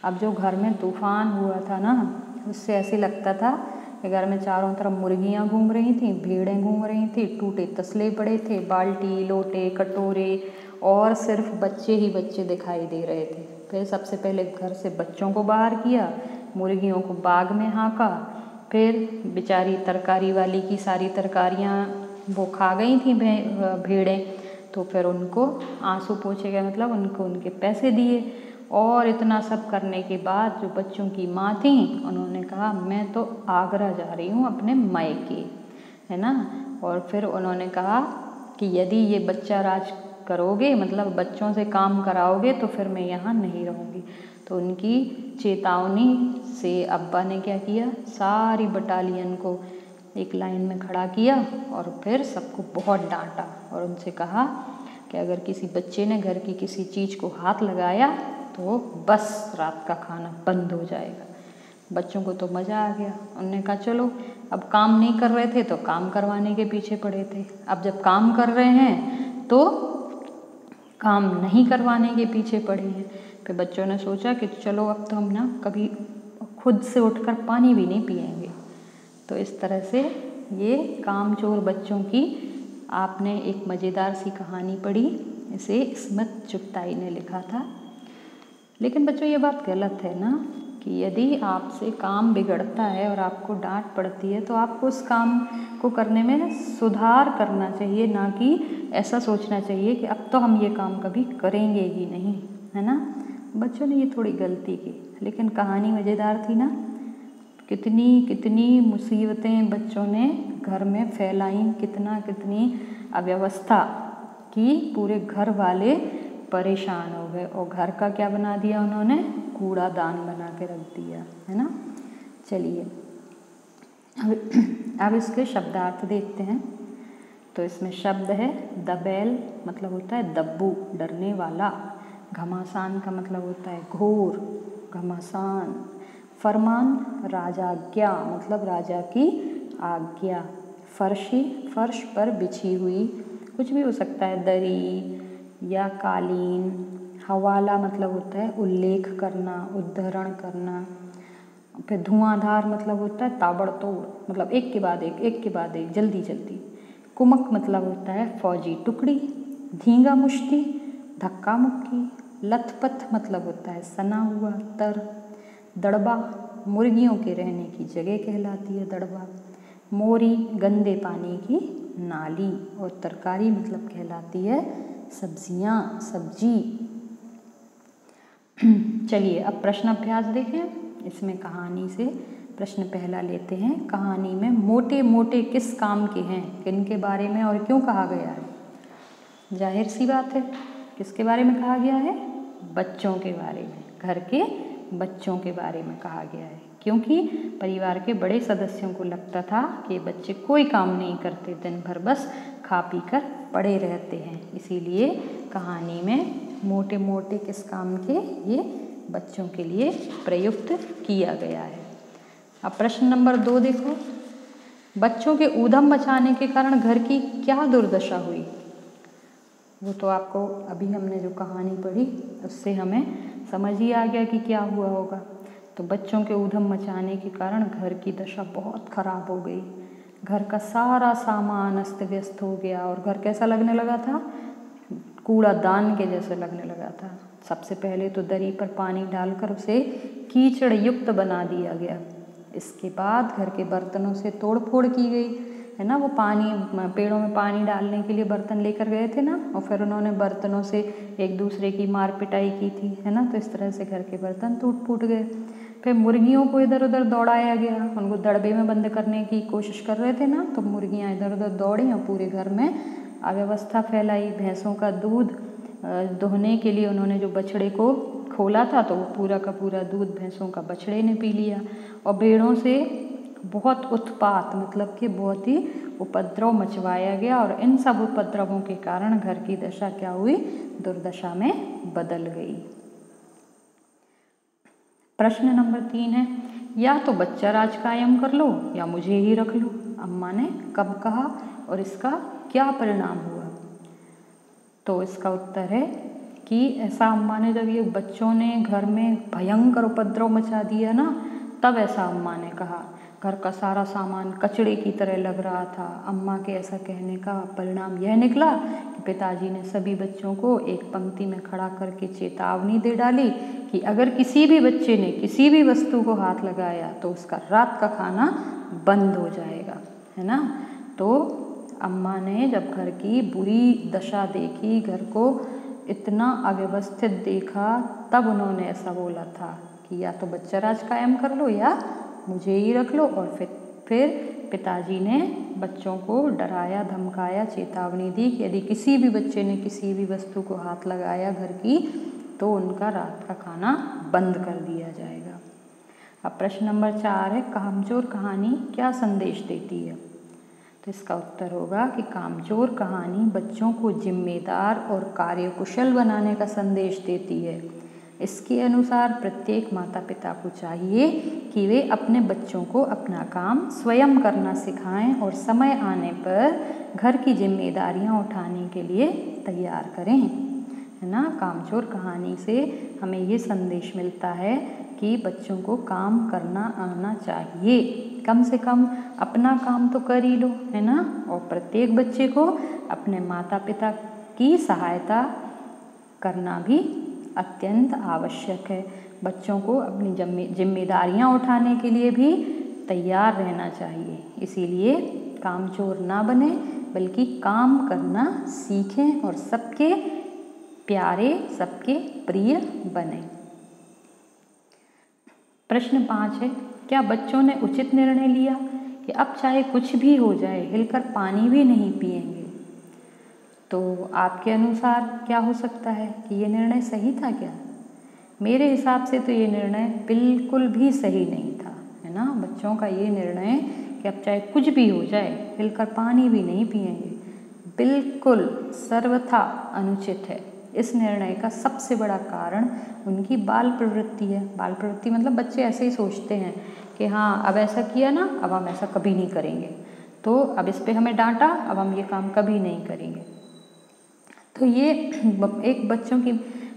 अब जो घर में तूफ़ान हुआ था ना, उससे ऐसे लगता था घर में चारों तरफ़ मुर्गियाँ घूम रही थी, भेड़ें घूम रही थी, टूटे तसले पड़े थे, बाल्टी, लोटे, कटोरे और सिर्फ़ बच्चे ही बच्चे दिखाई दे रहे थे। फिर सबसे पहले घर से बच्चों को बाहर किया, मुर्गियों को बाग में हाँका। फिर बेचारी तरकारी वाली की सारी तरकारियाँ वो खा गई थी भेड़ें। तो फिर उनको आँसू पोछे गए मतलब उनको उनके पैसे दिए। और इतना सब करने के बाद जो बच्चों की माँ थी, उन्होंने कहा, मैं तो आगरा जा रही हूँ अपने मायके है ना? और फिर उन्होंने कहा कि यदि ये बच्चा राज करोगे मतलब बच्चों से काम कराओगे तो फिर मैं यहाँ नहीं रहूँगी। तो उनकी चेतावनी से अब्बा ने क्या किया? सारी बटालियन को एक लाइन में खड़ा किया और फिर सबको बहुत डांटा और उनसे कहा कि अगर किसी बच्चे ने घर की किसी चीज़ को हाथ लगाया तो बस रात का खाना बंद हो जाएगा। बच्चों को तो मज़ा आ गया। उनने कहा, चलो, अब काम नहीं कर रहे थे तो काम करवाने के पीछे पड़े थे। अब जब काम कर रहे हैं तो काम नहीं करवाने के पीछे पड़े हैं। फिर बच्चों ने सोचा कि, चलो, अब तो हम ना कभी खुद से उठकर पानी भी नहीं पिएँगे तो इस तरह से ये कामचोर बच्चों की आपने एक मज़ेदार सी कहानी पढ़ी। इसे स्मृत चुगताई ने लिखा था। लेकिन बच्चों, ये बात गलत है ना कि यदि आपसे काम बिगड़ता है और आपको डांट पड़ती है तो आपको उस काम को करने में सुधार करना चाहिए, ना कि ऐसा सोचना चाहिए कि अब तो हम ये काम कभी करेंगे ही नहीं, है ना? बच्चों ने ये थोड़ी गलती की, लेकिन कहानी मज़ेदार थी ना? कितनी कितनी मुसीबतें बच्चों ने घर में फैलाई, कितना, कितनी अव्यवस्था की पूरे घर वाले परेशान हो गए और घर का क्या बना दिया उन्होंने? कूड़ादान बना के रख दिया, है ना? चलिए, अब अब इसके शब्दार्थ देखते हैं। तो इसमें शब्द है दबैल मतलब होता है दब्बू, डरने वाला। घमासान का मतलब होता है घोर, घमासान। फरमान, राजाज्ञा मतलब राजा की आज्ञा। फर्शी, फर्श पर बिछी हुई, कुछ भी हो सकता है, दरी या कालीन, हवाला मतलब होता है उल्लेख करना, उद्धरण करना। फिर धुआंधार मतलब होता है ताबड़तोड़ मतलब एक के बाद एक एक के बाद एक, जल्दी जल्दी। कुमक मतलब होता है फौजी टुकड़ी, धींगा मुश्ती धक्का मुक्की। लथपथ मतलब होता है सना हुआ तर। दड़बा, मुर्गियों के रहने की जगह कहलाती है दड़बा। मोरी, गंदे पानी की नाली और तरकारी मतलब कहलाती है सब्ज़ियाँ, सब्ज़ी। चलिए, अब प्रश्न अभ्यास देखें। इसमें कहानी से प्रश्न पहला लेते हैं। कहानी में मोटे मोटे किस काम के हैं? किन के बारे में और क्यों कहा गया है? ज़ाहिर सी बात है, किसके बारे में कहा गया है? बच्चों के बारे में। घर के बच्चों के बारे में कहा गया है। क्योंकि परिवार के बड़े सदस्यों को लगता था कि बच्चे कोई काम नहीं करते, दिन भर बस खा पी कर पड़े रहते हैं। इसीलिए कहानी में मोटे मोटे किस काम के ये बच्चों के लिए प्रयुक्त किया गया है। अब प्रश्न नंबर दो देखो। बच्चों के ऊधम बचाने के कारण घर की क्या दुर्दशा हुई? वो तो आपको अभी हमने जो कहानी पढ़ी, उससे हमें समझ ही आ गया कि क्या हुआ होगा। तो बच्चों के ऊधम मचाने के कारण घर की दशा बहुत खराब हो गई। घर का सारा सामान अस्त व्यस्त हो गया और घर कैसा लगने लगा था? कूड़ादान के जैसे लगने लगा था। सबसे पहले तो दरी पर पानी डालकर उसे कीचड़ युक्त बना दिया गया। इसके बाद घर के बर्तनों से तोड़ फोड़ की गई। है ना? वो पानी, पेड़ों में पानी डालने के लिए बर्तन लेकर गए थे ना? और फिर उन्होंने बर्तनों से एक दूसरे की मार पिटाई की थी। है ना? तो इस तरह से घर के बर्तन टूट फूट गए। फिर मुर्गियों को इधर उधर दौड़ाया गया। उनको दड़बे में बंद करने की कोशिश कर रहे थे ना तो मुर्गियाँ इधर उधर दौड़ी और पूरे घर में अव्यवस्था फैलाई। भैंसों का दूध दोहने के लिए उन्होंने जो बछड़े को खोला था तो वो पूरा का पूरा दूध भैंसों का बछड़े ने पी लिया। और भेड़ों से बहुत उत्पात मतलब कि बहुत ही उपद्रव मचवाया गया और इन सब उपद्रवों के कारण घर की दशा क्या हुई? दुर्दशा में बदल गई। प्रश्न नंबर तीन है, या तो बच्चा राज कायम कर लो, या मुझे ही रख लो। अम्मा ने कब कहा और इसका क्या परिणाम हुआ? तो इसका उत्तर है कि ऐसा अम्मा ने जब ये बच्चों ने घर में भयंकर उपद्रव मचा दिया ना, तब ऐसा अम्मा ने कहा। घर का सारा सामान कचड़े की तरह लग रहा था। अम्मा के ऐसा कहने का परिणाम यह निकला पिताजी ने सभी बच्चों को एक पंक्ति में खड़ा करके चेतावनी दे डाली कि अगर किसी भी बच्चे ने किसी भी वस्तु को हाथ लगाया तो उसका रात का खाना बंद हो जाएगा, है ना? तो अम्मा ने जब घर की बुरी दशा देखी, घर को इतना अव्यवस्थित देखा, तब उन्होंने ऐसा बोला था कि या तो बच्चा राज कायम कर लो या मुझे ही रख लो और फिर फिर पिताजी ने बच्चों को डराया, धमकाया, चेतावनी दी कि यदि किसी भी बच्चे ने किसी भी वस्तु को हाथ लगाया घर की तो उनका रात का खाना बंद कर दिया जाएगा। अब प्रश्न नंबर चार है, कामचोर कहानी क्या संदेश देती है? तो इसका उत्तर होगा कि कामचोर कहानी बच्चों को जिम्मेदार और कार्यकुशल बनाने का संदेश देती है। इसके अनुसार प्रत्येक माता पिता को चाहिए कि वे अपने बच्चों को अपना काम स्वयं करना सिखाएँ और समय आने पर घर की जिम्मेदारियाँ उठाने के लिए तैयार करें। है ना? कामचोर कहानी से हमें ये संदेश मिलता है कि बच्चों को काम करना आना चाहिए। कम से कम अपना काम तो कर ही लो, है ना? और प्रत्येक बच्चे को अपने माता पिता की सहायता करना भी अत्यंत आवश्यक है। बच्चों को अपनी जिम्मेदारियाँ उठाने के लिए भी तैयार रहना चाहिए। इसीलिए कामचोर ना बने, बल्कि काम करना सीखें और सबके प्यारे, सबके प्रिय बने। प्रश्न पाँच है, क्या बच्चों ने उचित निर्णय लिया? कि अब चाहे कुछ भी हो जाए, हिलकर पानी भी नहीं पिएँगे तो आपके अनुसार क्या हो सकता है कि ये निर्णय सही था क्या? मेरे हिसाब से तो ये निर्णय बिल्कुल भी सही नहीं था, है ना? बच्चों का ये निर्णय कि अब चाहे कुछ भी हो जाए, हिलकर पानी भी नहीं पिएँगे बिल्कुल सर्वथा अनुचित है। इस निर्णय का सबसे बड़ा कारण उनकी बाल प्रवृत्ति है। बाल प्रवृत्ति मतलब बच्चे ऐसे ही सोचते हैं कि हाँ अब ऐसा किया ना, अब हम ऐसा कभी नहीं करेंगे। तो अब इस पर हमें डांटा, अब हम ये काम कभी नहीं करेंगे। तो ये एक बच्चों की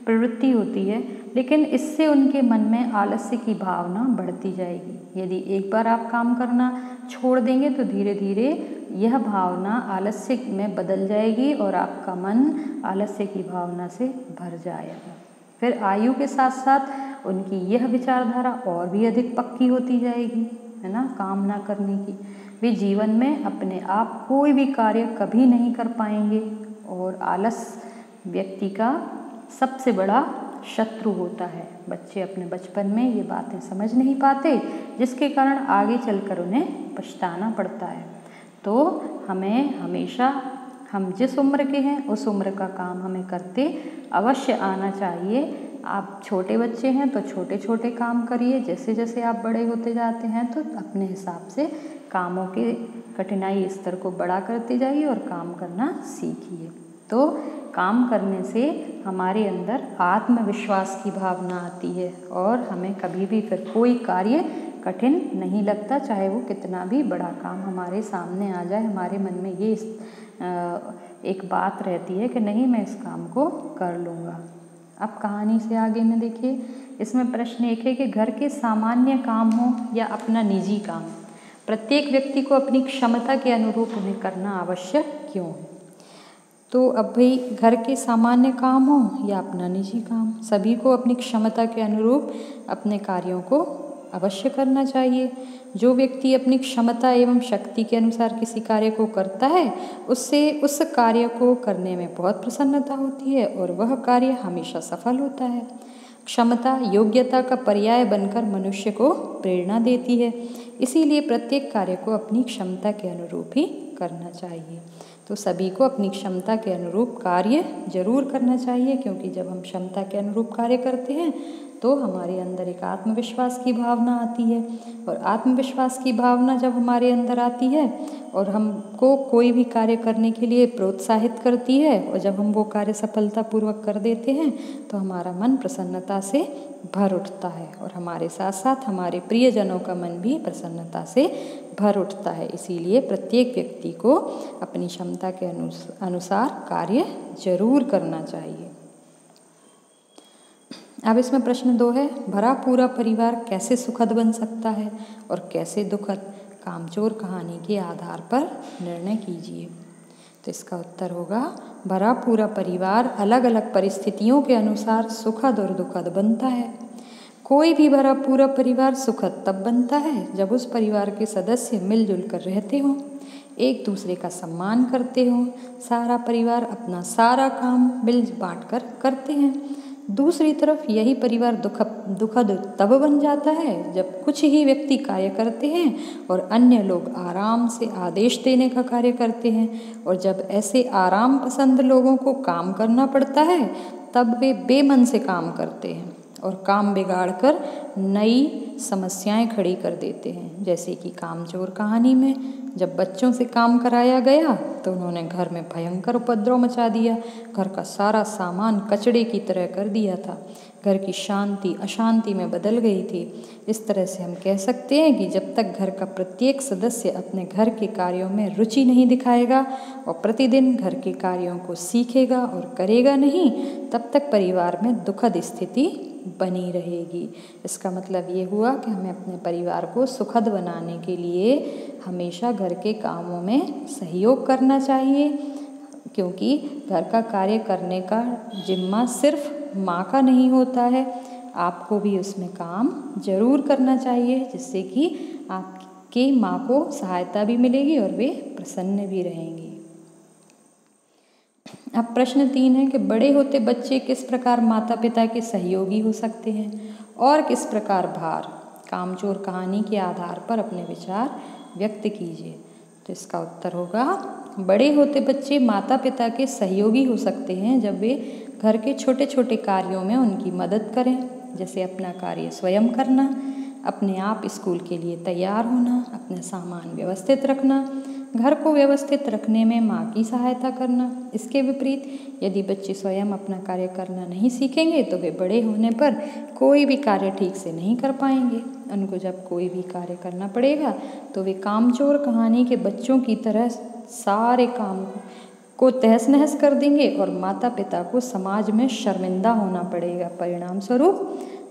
प्रवृत्ति होती है, लेकिन इससे उनके मन में आलस्य की भावना बढ़ती जाएगी। यदि एक बार आप काम करना छोड़ देंगे तो धीरे धीरे यह भावना आलस्य में बदल जाएगी और आपका मन आलस्य की भावना से भर जाएगा। फिर आयु के साथ साथ उनकी यह विचारधारा और भी अधिक पक्की होती जाएगी, है ना, काम ना करने की। वे जीवन में अपने आप कोई भी कार्य कभी नहीं कर पाएँगे। और आलस व्यक्ति का सबसे बड़ा शत्रु होता है। बच्चे अपने बचपन में ये बातें समझ नहीं पाते, जिसके कारण आगे चलकर उन्हें पछताना पड़ता है। तो हमें हमेशा हम जिस उम्र के हैं, उस उम्र का काम हमें करते अवश्य आना चाहिए। आप छोटे बच्चे हैं तो छोटे छोटे काम करिए जैसे जैसे आप बड़े होते जाते हैं तो अपने हिसाब से कामों के कठिनाई स्तर को बड़ा करते जाइए और काम करना सीखिए। तो काम करने से हमारे अंदर आत्मविश्वास की भावना आती है और हमें कभी भी फिर कोई कार्य कठिन नहीं लगता, चाहे वो कितना भी बड़ा काम हमारे सामने आ जाए। हमारे मन में ये एक बात रहती है कि नहीं, मैं इस काम को कर लूँगा। अब कहानी से आगे में देखिए। इसमें प्रश्न एक है कि घर के सामान्य काम हो या अपना निजी काम? प्रत्येक व्यक्ति को अपनी क्षमता के अनुरूप उन्हें करना आवश्यक क्यों? है तो अब भाई घर के सामान्य काम हो या अपना निजी काम? सभी को अपनी क्षमता के अनुरूप अपने कार्यों को अवश्य करना चाहिए। जो व्यक्ति अपनी क्षमता एवं शक्ति के अनुसार किसी कार्य को करता है, उससे उस कार्य को करने में बहुत प्रसन्नता होती है और वह कार्य हमेशा सफल होता है। क्षमता योग्यता का पर्याय बनकर मनुष्य को प्रेरणा देती है। इसीलिए प्रत्येक कार्य को अपनी क्षमता के अनुरूप ही करना चाहिए। तो सभी को अपनी क्षमता के अनुरूप कार्य ज़रूर करना चाहिए, क्योंकि जब हम क्षमता के अनुरूप कार्य करते हैं तो हमारे अंदर एक आत्मविश्वास की भावना आती है। और आत्मविश्वास की भावना जब हमारे अंदर आती है, और हमको कोई भी कार्य करने के लिए प्रोत्साहित करती है, और जब हम वो कार्य सफलतापूर्वक कर देते हैं तो हमारा मन प्रसन्नता से भर उठता है, और हमारे साथ साथ हमारे प्रियजनों का मन भी प्रसन्नता से भर उठता है। इसीलिए प्रत्येक व्यक्ति को अपनी क्षमता के अनुसार कार्य ज़रूर करना चाहिए। अब इसमें प्रश्न दो है, भरा पूरा परिवार कैसे सुखद बन सकता है और कैसे दुखद? कामचोर कहानी के आधार पर निर्णय कीजिए। तो इसका उत्तर होगा, भरा पूरा परिवार अलग अलग परिस्थितियों के अनुसार सुखद और दुखद बनता है। कोई भी भरा पूरा परिवार सुखद तब बनता है जब उस परिवार के सदस्य मिलजुल कर रहते हों, एक दूसरे का सम्मान करते हों, सारा परिवार अपना सारा काम मिल बांट कर करते हैं। दूसरी तरफ़ यही परिवार दुख, दुखद तब बन जाता है जब कुछ ही व्यक्ति कार्य करते हैं और अन्य लोग आराम से आदेश देने का कार्य करते हैं और जब ऐसे आराम पसंद लोगों को काम करना पड़ता है, तब वे बेमन से काम करते हैं। और काम बिगाड़ कर नई समस्याएँ खड़ी कर देते हैं। जैसे कि कामचोर कहानी में जब बच्चों से काम कराया गया तो उन्होंने घर में भयंकर उपद्रव मचा दिया। घर का सारा सामान कचड़े की तरह कर दिया था। घर की शांति अशांति में बदल गई थी। इस तरह से हम कह सकते हैं कि जब तक घर का प्रत्येक सदस्य अपने घर के कार्यों में रुचि नहीं दिखाएगा और प्रतिदिन घर के कार्यों को सीखेगा और करेगा नहीं, तब तक परिवार में दुखद स्थिति बनी रहेगी। इसका मतलब ये हुआ कि हमें अपने परिवार को सुखद बनाने के लिए हमेशा घर के कामों में सहयोग करना चाहिए, क्योंकि घर का कार्य करने का जिम्मा सिर्फ़ माँ का नहीं होता है। आपको भी उसमें काम ज़रूर करना चाहिए, जिससे कि आपके माँ को सहायता भी मिलेगी और वे प्रसन्न भी रहेंगी। अब प्रश्न तीन है कि बड़े होते बच्चे किस प्रकार माता पिता के सहयोगी हो सकते हैं और किस प्रकार भार? कामचोर कहानी के आधार पर अपने विचार व्यक्त कीजिए। तो इसका उत्तर होगा, बड़े होते बच्चे माता पिता के सहयोगी हो सकते हैं जब वे घर के छोटे छोटे कार्यों में उनकी मदद करें, जैसे अपना कार्य स्वयं करना, अपने आप स्कूल के लिए तैयार होना, अपने सामान व्यवस्थित रखना घर को व्यवस्थित रखने में माँ की सहायता करना। इसके विपरीत, यदि बच्चे स्वयं अपना कार्य करना नहीं सीखेंगे तो वे बड़े होने पर कोई भी कार्य ठीक से नहीं कर पाएँगे। उनको जब कोई भी कार्य करना पड़ेगा तो वे कामचोर कहानी के बच्चों की तरह सारे काम को तहस नहस कर देंगे और माता पिता को समाज में शर्मिंदा होना पड़ेगा। परिणाम स्वरूप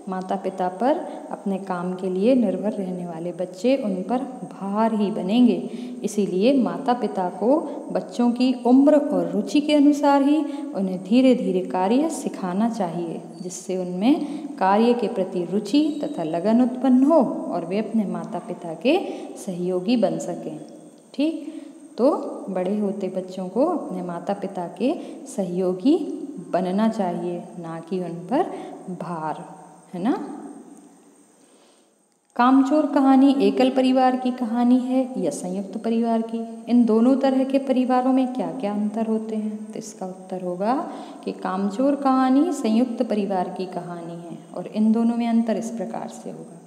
माता पिता पर अपने काम के लिए निर्भर रहने वाले बच्चे उन पर भार ही बनेंगे। इसीलिए माता पिता को बच्चों की उम्र और रुचि के अनुसार ही उन्हें धीरे धीरे कार्य सिखाना चाहिए, जिससे उनमें कार्य के प्रति रुचि तथा लगन उत्पन्न हो और वे अपने माता पिता के सहयोगी बन सकें। ठीक? तो बड़े होते बच्चों को अपने माता पिता के सहयोगी बनना चाहिए, ना कि उन पर भार। है ना? कामचोर कहानी एकल परिवार की कहानी है या संयुक्त परिवार की? इन दोनों तरह के परिवारों में क्या क्या अंतर होते हैं? तो इसका उत्तर होगा कि कामचोर कहानी संयुक्त परिवार की कहानी है और इन दोनों में अंतर इस प्रकार से होगा।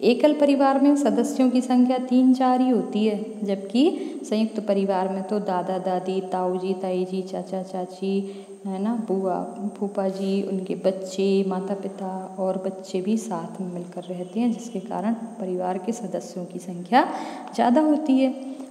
एकल परिवार में सदस्यों की संख्या तीन चार ही होती है, जबकि संयुक्त परिवार में तो दादा दादी ताऊ जी, ताई जी चाचा चाची है ना, बुआ फूफा जी उनके बच्चे माता पिता और बच्चे भी साथ में मिलकर रहते हैं, जिसके कारण परिवार के सदस्यों की संख्या ज़्यादा होती है।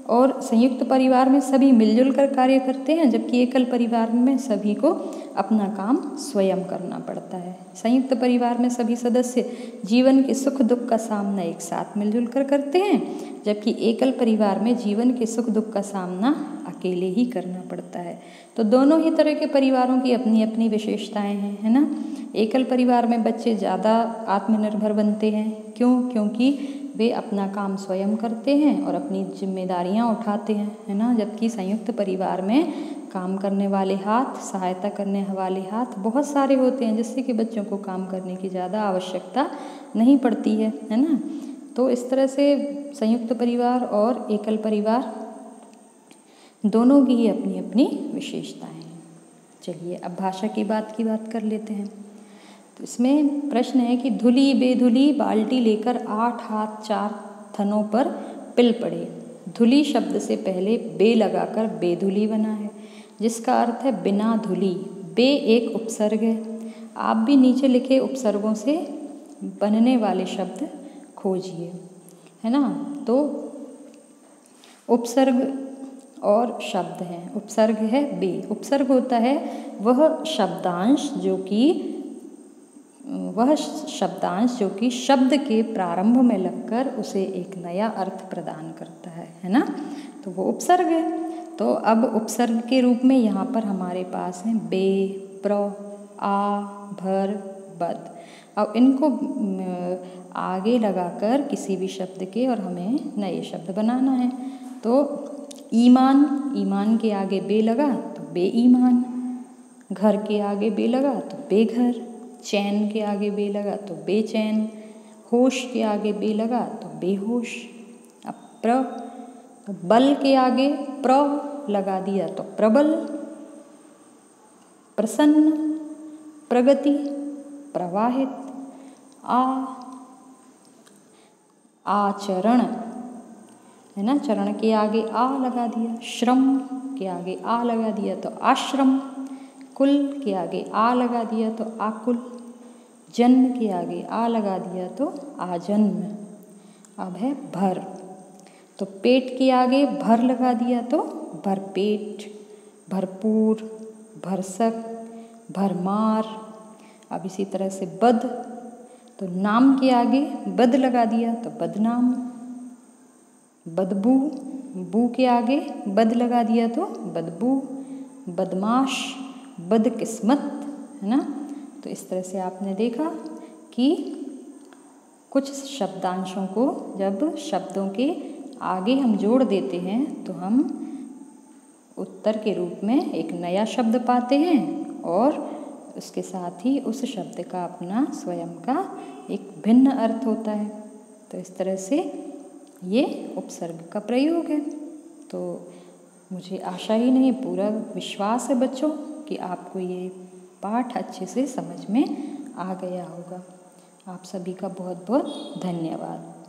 और संयुक्त परिवार में सभी मिलजुल कर कार्य करते हैं, जबकि एकल परिवार में सभी को अपना काम स्वयं करना पड़ता है। संयुक्त परिवार में सभी सदस्य जीवन के सुख दुख का सामना एक साथ मिलजुल कर करते हैं, जबकि एकल परिवार में जीवन के सुख दुख का सामना अकेले ही करना पड़ता है। तो दोनों ही तरह के परिवारों की अपनी अपनी विशेषताएँ हैं, है ना? एकल परिवार में बच्चे ज़्यादा आत्मनिर्भर बनते हैं। क्यों? क्योंकि वे अपना काम स्वयं करते हैं और अपनी जिम्मेदारियाँ उठाते हैं, है ना? जबकि संयुक्त परिवार में काम करने वाले हाथ, सहायता करने वाले हाथ बहुत सारे होते हैं, जिससे कि बच्चों को काम करने की ज़्यादा आवश्यकता नहीं पड़ती है है ना? तो इस तरह से संयुक्त परिवार और एकल परिवार दोनों की ही अपनी अपनी विशेषताएँ हैं। चलिए, अब भाषा की बात की बात कर लेते हैं। तो इसमें प्रश्न है कि धुली बेधुली बाल्टी लेकर आठ हाथ चार थनों पर पिल पड़े। धुली शब्द से पहले बे लगाकर बेधुली बना है, जिसका अर्थ है बिना धुली। बे एक उपसर्ग है। आप भी नीचे लिखे उपसर्गों से बनने वाले शब्द खोजिए, है ना? तो उपसर्ग और शब्द हैं। उपसर्ग है बे। उपसर्ग होता है वह शब्दांश जो कि वह शब्दांश जो कि शब्द के प्रारंभ में लगकर उसे एक नया अर्थ प्रदान करता है है ना? तो वो उपसर्ग है। तो अब उपसर्ग के रूप में यहाँ पर हमारे पास हैं बे, प्र, आ, भर, बद। अब इनको आगे लगाकर किसी भी शब्द के और हमें नए शब्द बनाना है। तो ईमान ईमान के आगे बे लगा तो बे ईमान। घर के आगे बे लगा तो बेघर चैन के आगे बे लगा तो बेचैन, होश के आगे बे लगा तो बेहोश। अब प्र तो बल के आगे प्र लगा दिया तो प्रबल, प्रसन्न, प्रगति, प्रवाहित, आ, आचरण। है ना? चरण के आगे आ लगा दिया, श्रम के आगे आ लगा दिया तो आश्रम। कुल के आगे आ लगा दिया तो आकुल। जन्म के आगे आ लगा दिया तो आजन्म। अब है भर। तो पेट के आगे भर लगा दिया तो भरपेट भरपूर भरसक भरमार अब इसी तरह से बद। तो नाम के आगे बद लगा दिया तो बदनाम। बदबू, बू के आगे बद लगा दिया तो बदबू। बदमाश। बदकिस्मत, है ना? तो इस तरह से आपने देखा कि कुछ शब्दांशों को जब शब्दों के आगे हम जोड़ देते हैं तो हम उत्तर के रूप में एक नया शब्द पाते हैं और उसके साथ ही उस शब्द का अपना स्वयं का एक भिन्न अर्थ होता है। तो इस तरह से ये उपसर्ग का प्रयोग है। तो मुझे आशा ही नहीं, पूरा विश्वास है बच्चों। कि आपको ये पाठ अच्छे से समझ में आ गया होगा। आप सभी का बहुत बहुत धन्यवाद।